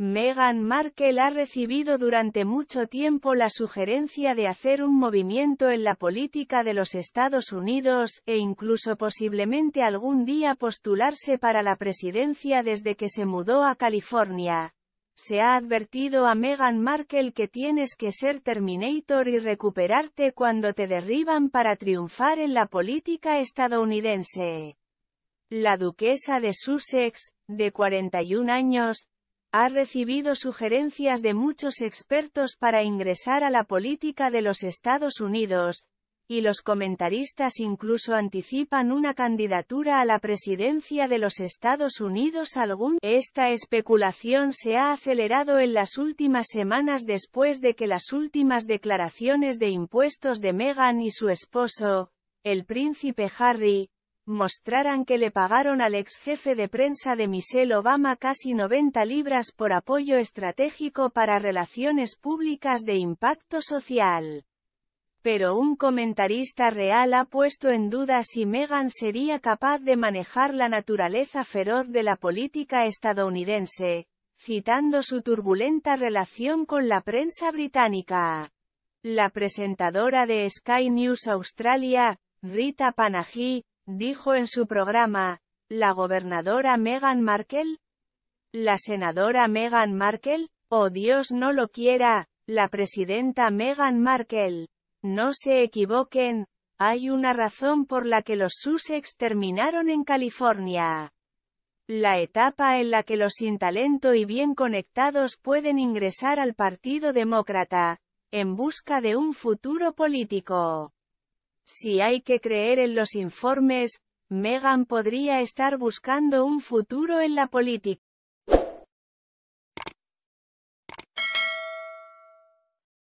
Meghan Markle ha recibido durante mucho tiempo la sugerencia de hacer un movimiento en la política de los Estados Unidos, e incluso posiblemente algún día postularse para la presidencia desde que se mudó a California. Se ha advertido a Meghan Markle que tienes que ser Terminator y recuperarte cuando te derriban para triunfar en la política estadounidense. La duquesa de Sussex, de 41 años, ha recibido sugerencias de muchos expertos para ingresar a la política de los Estados Unidos, y los comentaristas incluso anticipan una candidatura a la presidencia de los Estados Unidos algún. Esta especulación se ha acelerado en las últimas semanas después de que las últimas declaraciones de impuestos de Meghan y su esposo, el príncipe Harry, mostraran que le pagaron al ex jefe de prensa de Michelle Obama casi 90 libras por apoyo estratégico para relaciones públicas de impacto social. Pero un comentarista real ha puesto en duda si Meghan sería capaz de manejar la naturaleza feroz de la política estadounidense, citando su turbulenta relación con la prensa británica. La presentadora de Sky News Australia, Rita Panahi, dijo en su programa, ¿la gobernadora Meghan Markle? ¿La senadora Meghan Markle? Oh Dios no lo quiera, la presidenta Meghan Markle. No se equivoquen, hay una razón por la que los Sussex terminaron en California. La etapa en la que los sin talento y bien conectados pueden ingresar al Partido Demócrata, en busca de un futuro político. Si hay que creer en los informes, Meghan podría estar buscando un futuro en la política.